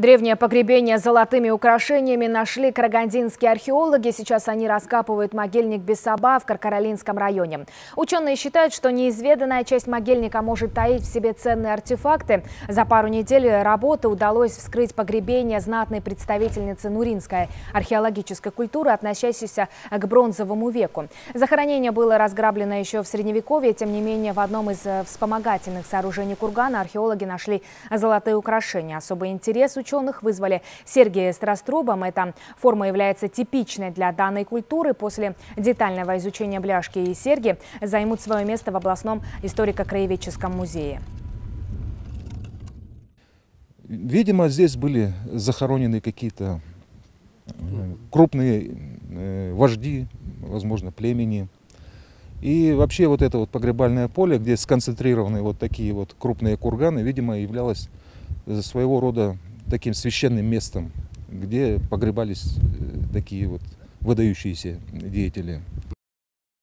Древнее погребение с золотыми украшениями нашли карагандинские археологи. Сейчас они раскапывают могильник Бесаба в Каркаролинском районе. Ученые считают, что неизведанная часть могильника может таить в себе ценные артефакты. За пару недель работы удалось вскрыть погребение знатной представительницы Нуринской археологической культуры, относящейся к бронзовому веку. Захоронение было разграблено еще в Средневековье. Тем не менее, в одном из вспомогательных сооружений кургана археологи нашли золотые украшения. Особый интерес ученых вызвали Сергия Страструбом. Эта форма является типичной для данной культуры. После детального изучения бляшки и серьги займут свое место в областном историко-краеведческом музее. Видимо, здесь были захоронены какие-то э, крупные э, вожди, возможно, племени. И вообще вот это вот погребальное поле, где сконцентрированы вот такие вот крупные курганы, видимо, являлось своего рода таким священным местом, где погребались э, такие вот выдающиеся деятели